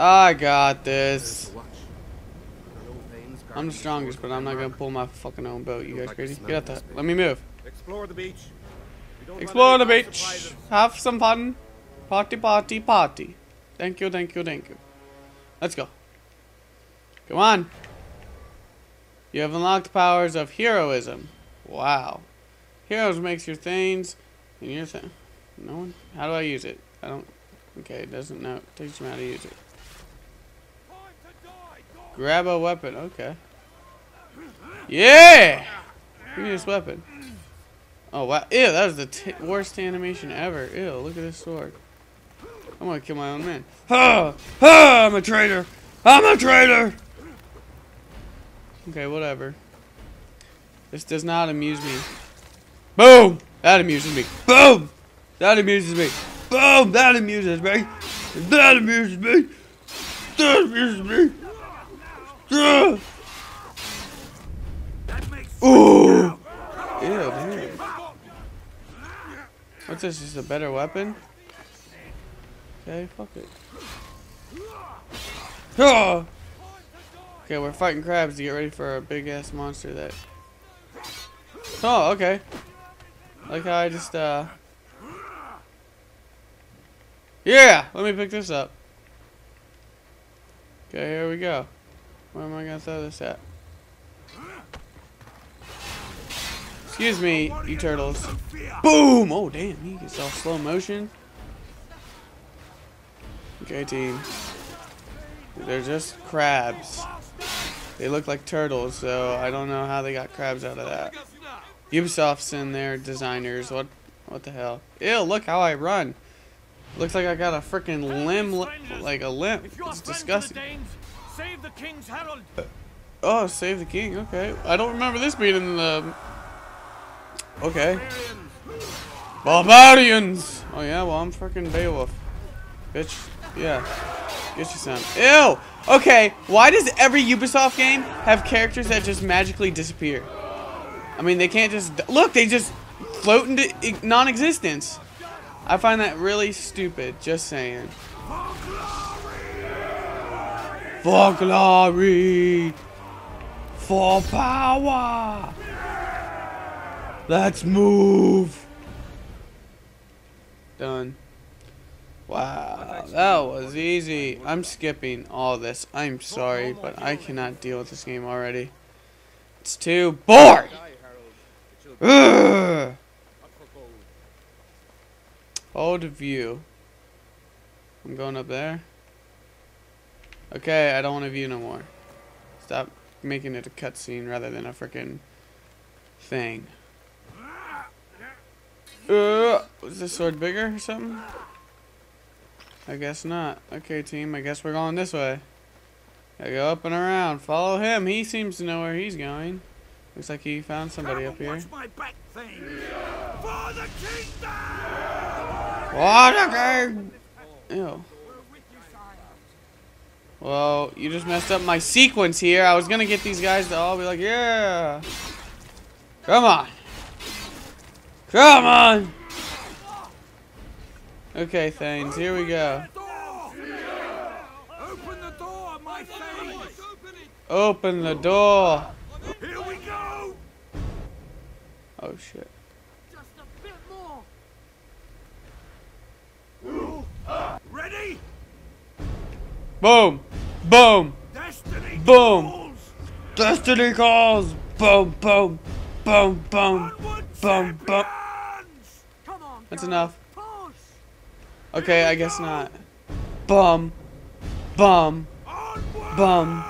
I got this. I'm the strongest, but I'm not gonna pull my fucking own boat. You guys crazy? Get out that. Let me move. Explore the beach. Explore the beach. Have some fun. Party, party, party. Thank you, thank you, thank you. Let's go. Come on. You have unlocked the powers of heroism. Wow. Heroes makes your things and your thing. No one? How do I use it? I don't. Okay, it doesn't know. It teach me how to use it. Grab a weapon. Okay. Yeah! Give me this weapon. Oh, wow. Ew, that was the worst animation ever. Ew, look at this sword. I'm gonna kill my own man. Ha! Ha! I'm a traitor! I'm a traitor! Okay, whatever. This does not amuse me. Boom! That amuses me. Boom! That amuses me. Boom! That amuses me. That amuses me. That amuses me. Ooh! Ew, dude. What's this? Is a better weapon? Okay, fuck it. Ah! Okay, we're fighting crabs to get ready for a big ass monster that. Oh, okay. Like how I just, uh. Yeah! Let me pick this up. Okay, here we go. Where am I gonna throw this at? Excuse me, you turtles. Boom! Oh, damn, he gets all slow motion. Okay, team. They're just crabs. They look like turtles, so I don't know how they got crabs out of that. Ubisoft's in there, designers. What what the hell? Ew, look how I run. Looks like I got a freaking limb, li like a limb. It's disgusting. Save the king's herald. Oh, save the king. Okay. I don't remember this being in the... Okay. Barbarians! Oh, yeah? Well, I'm freaking Beowulf. Bitch. Yeah. Get you some. Ew! Okay, why does every Ubisoft game have characters that just magically disappear? I mean, they can't just... Look, they just float into non-existence. I find that really stupid, just saying. For glory! For power! Let's move! Done. Wow, that was easy. I'm skipping all this. I'm sorry, but I cannot deal with this game already. It's too boring! Ugh. Hold view. I'm going up there. Okay, I don't want to view no more. Stop making it a cutscene rather than a freaking thing. Uh, was this sword bigger or something? I guess not. Okay, team, I guess we're going this way. I go up and around. Follow him. He seems to know where he's going. Looks like he found somebody up here. What a king! Ew. Well, you just messed up my sequence here. I was gonna get these guys to all be like, yeah! Come on! Come on! Okay, Thanes, here we go. Open the door, my. Open the door! Here we go. Oh shit. Just a bit more. Ready? Boom! Boom! Destiny Boom. calls. Destiny calls! Boom, boom, boom, boom, Onward, boom, boom. champions. Come on, That's enough. Push. Okay, I guess not. Bum. Bum. Onward. Bum.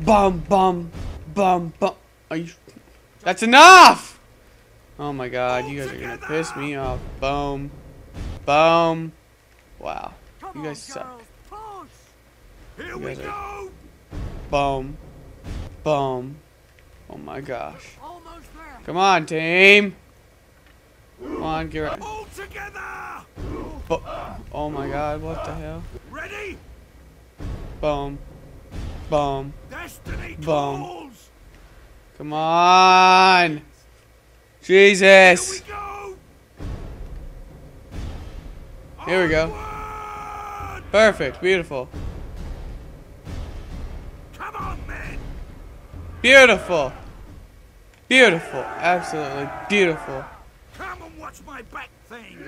Bum, bum, bum, bum. Are you... That's enough! Oh my god, you guys are gonna piss me off. Boom. Boom. Wow. You guys suck. Here we go. Boom. Boom. Oh my gosh. Come on, team. Come on, get right. All together. Bo oh my god, what the hell? Ready? Boom. Boom. Destiny Boom. calls. Come on. Jesus. Here we go. Here we go. Perfect. Beautiful. Come on, men! Beautiful. Beautiful. Absolutely beautiful. Come and watch my back things.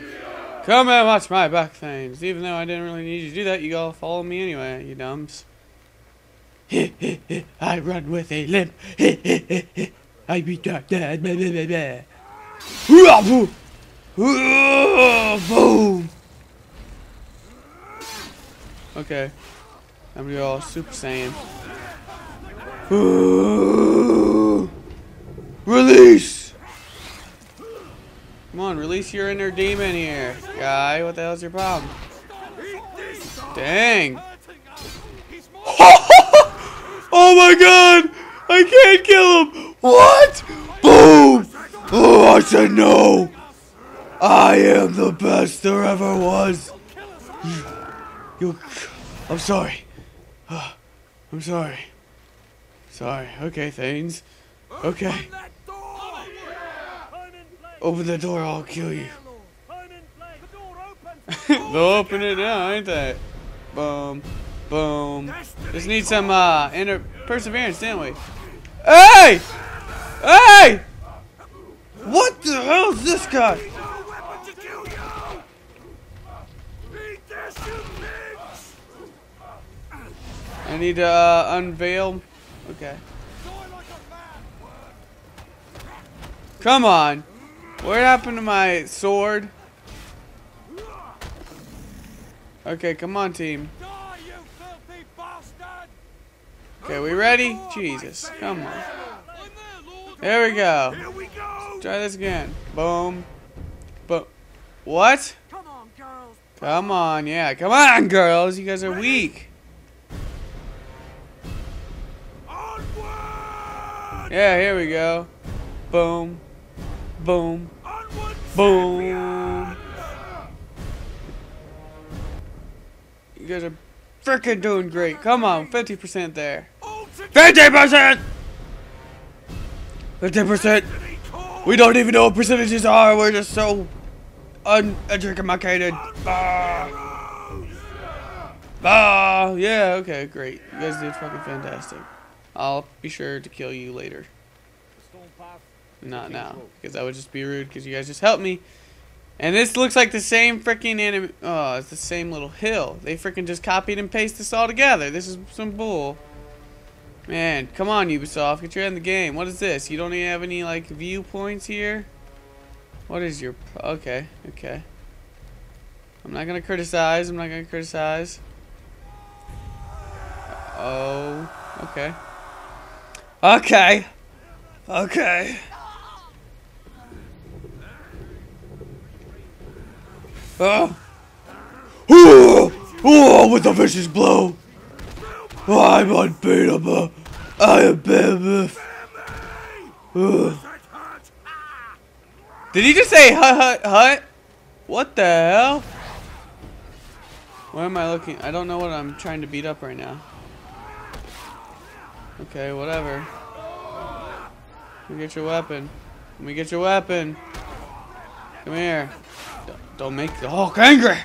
Come and watch my back things. Even though I didn't really need you to do that, you all follow me anyway, you dumbs. I run with a limp. I beat that dad. Blah. Boom. Okay. I'm gonna go all Super Saiyan. Release! Come on, release your inner demon here, guy. What the hell's your problem? Dang. oh my god! I can't kill him! What? Boom! Oh, I said no! I am the best there ever was! You. I'm sorry. I'm sorry. Sorry. Okay, Thanes. Okay. Open the door, I'll kill you. I'm in play! The door open! They'll open it now, ain't they? Boom. Boom. Just need some uh inner perseverance, didn't we? Hey! Hey! What the hell is this guy? No weapon to kill you! Eat this, you pigs! I need to uh, unveil. Okay. Die like a man! Come on. What happened to my sword? Okay, come on, team. Die, you filthy bastard! Okay, we ready? Jesus, come on. There, we go. Here we go! Try this again. Boom. But what? Come on, girls! Come on, yeah. Come on, girls. You guys are weak. Yeah, here we go. Boom. Boom. Boom. You guys are freaking doing great. Come on, 50% there. 50%! 50%! We don't even know what percentages are. We're just so uneducated. Ah, ah, yeah, okay, great. You guys did fucking fantastic. I'll be sure to kill you later. Not now, because that would just be rude, because you guys just helped me. And this looks like the same freaking anime. Oh, it's the same little hill. They freaking just copied and pasted this all together. This is some bull. Man, come on, Ubisoft. Get your head in the game. What is this? You don't even have any, like, viewpoints here? What is your... Okay, okay. I'm not going to criticize. I'm not going to criticize. Uh, oh, okay. Okay. Okay. Oh. Oh, oh, with a vicious blow. I'm unbeatable. I am behemoth. Did he just say hut hut hut? What the hell? Where am I looking? I don't know what I'm trying to beat up right now. Okay, whatever. Let me get your weapon. Let me get your weapon. Come here. D- Don't make the Hulk angry.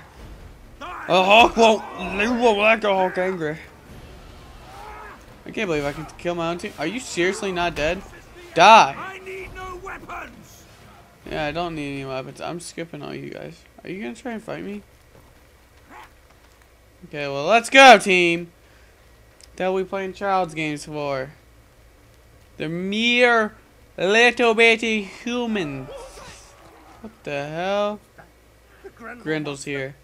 The Hulk won't. You won't like the Hulk angry. I can't believe I can kill my own team. Are you seriously not dead? Die. I need no weapons! Yeah, I don't need any weapons. I'm skipping all you guys. Are you gonna try and fight me? Okay, well, let's go, team. That we playing child's games for. The mere little bitty humans. What the hell? Grendel's here.